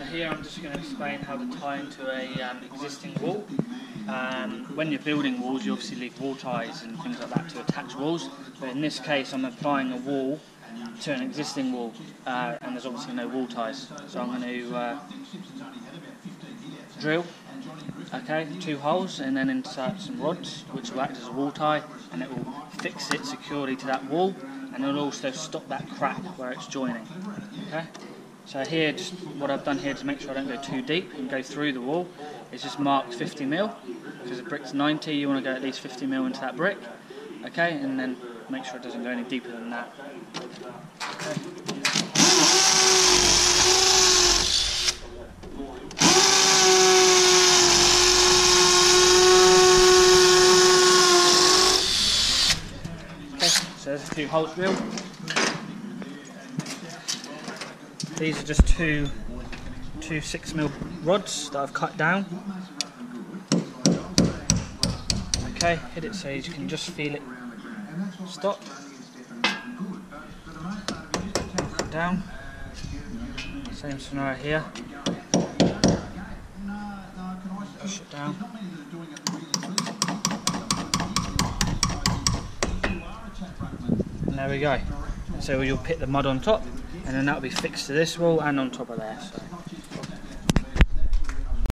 So here I'm just going to explain how to tie into a um, existing wall. Um, when you're building walls, you obviously leave wall ties and things like that to attach walls. But in this case, I'm applying a wall to an existing wall, uh, and there's obviously no wall ties. So I'm going to uh, drill, okay, two holes, and then insert some rods, which will act as a wall tie, and it will fix it securely to that wall, and it'll also stop that crack where it's joining. Okay. So here, just what I've done here to make sure I don't go too deep and go through the wall is just marked 50 mil because the brick's 90. You want to go at least 50 mil into that brick, okay, and then make sure it doesn't go any deeper than that. Okay. So there's a few holes drilled. These are just two two six mil rods that I've cut down. Okay, hit it so you can just feel it stop. Down. Same scenario here. Push it down. And there we go. So you'll put the mud on top and then that'll be fixed to this wall and on top of there. So